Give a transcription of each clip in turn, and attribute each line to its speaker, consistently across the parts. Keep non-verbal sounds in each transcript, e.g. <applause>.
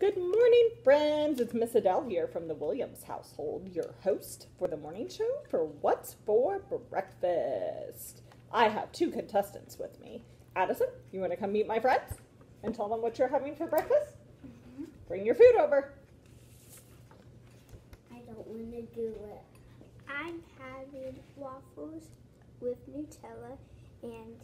Speaker 1: Good morning, friends. It's Miss Adelle here from the Williams household, your host for the morning show for What's for Breakfast. I have two contestants with me. Addison, you want to come meet my friends and tell them what you're having for breakfast? Mm-hmm. Bring your food over.
Speaker 2: I don't want to do it. I'm having waffles with Nutella and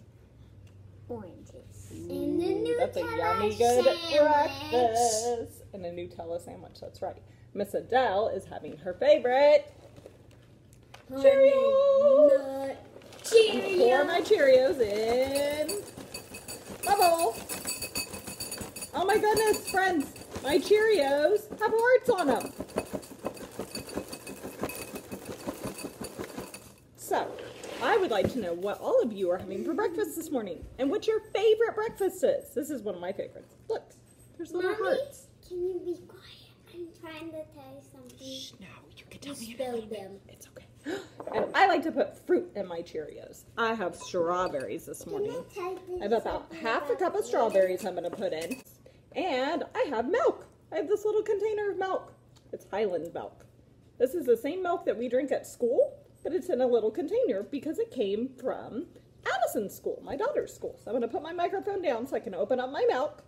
Speaker 2: oranges. And the
Speaker 1: Ooh, That's a yummy good
Speaker 2: sandwich.
Speaker 1: breakfast. And a Nutella sandwich, that's right. Miss Adelle is having her favorite. Cheerios!
Speaker 2: Nut
Speaker 1: Pour my
Speaker 2: Cheerios.
Speaker 1: Cheerios in my bowl. Oh my goodness, friends, my Cheerios have hearts on them. So, I would like to know what all of you are having for breakfast this morning and what your favorite breakfast is. This is one of my favorites. Look, there's little
Speaker 2: Mommy,
Speaker 1: hearts.
Speaker 2: can you be quiet? I'm trying to tell you something.
Speaker 1: Shh, no, you can
Speaker 2: You
Speaker 1: tell me.
Speaker 2: spilled them.
Speaker 1: It's okay. <gasps> And I like to put fruit in my Cheerios. I have strawberries this morning.
Speaker 2: I you
Speaker 1: have about half a cup of strawberries I'm going to put in. And I have milk. I have this little container of milk. It's Highland milk. This is the same milk that we drink at school, but it's in a little container because it came from Addison's school, my daughter's school. So I'm going to put my microphone down so I can open up my milk.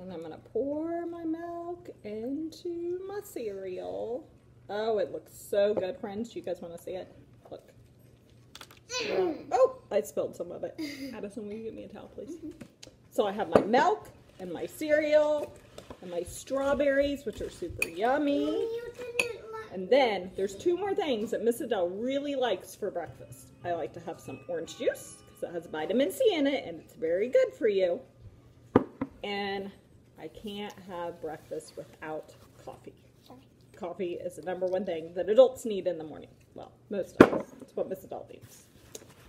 Speaker 1: And I'm going to pour my milk into my cereal. Oh, it looks so good, friends. Do you guys want to see it? Look. Mm. Oh, I spilled some of it. Addison, will you give me a towel, please? Mm-hmm. So I have my milk and my cereal and my strawberries, which are super yummy.
Speaker 2: You didn't let
Speaker 1: And then there's two more things that Miss Adelle really likes for breakfast. I like to have some orange juice because it has vitamin C in it and it's very good for you. And I can't have breakfast without coffee. Coffee is the number one thing that adults need in the morning. Well, most of us. It's what Miss Adelle needs.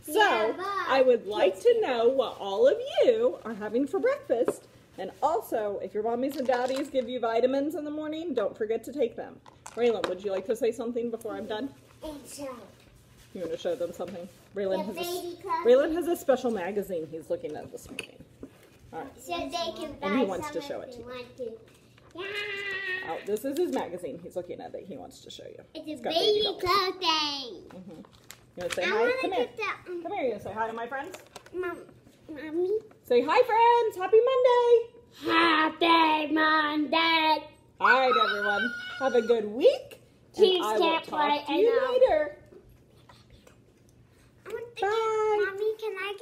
Speaker 1: So, I would like to know what all of you are having for breakfast. And also, if your mommies and daddies give you vitamins in the morning, don't forget to take them. Raylan, would you like to say something before I'm done? You want to show them something? Raylan has a,
Speaker 2: baby
Speaker 1: Raylan has a special magazine he's looking at this morning. All right.
Speaker 2: so they can buy
Speaker 1: And he wants to show it to you.
Speaker 2: Yeah.
Speaker 1: Oh, this is his magazine. He's looking at it. He wants to show you.
Speaker 2: It's a
Speaker 1: got
Speaker 2: baby
Speaker 1: dolls.
Speaker 2: clothing.
Speaker 1: Mhm. You want to say
Speaker 2: I
Speaker 1: hi? Come here.
Speaker 2: Um,
Speaker 1: Come here. You want to say hi to my friends?
Speaker 2: Mom, mommy.
Speaker 1: Say hi, friends. Happy Monday.
Speaker 2: Happy Monday.
Speaker 1: All right, everyone. Have a good week.
Speaker 2: Cheese
Speaker 1: and I will talk
Speaker 2: play
Speaker 1: to you later. Bye. Mommy, can I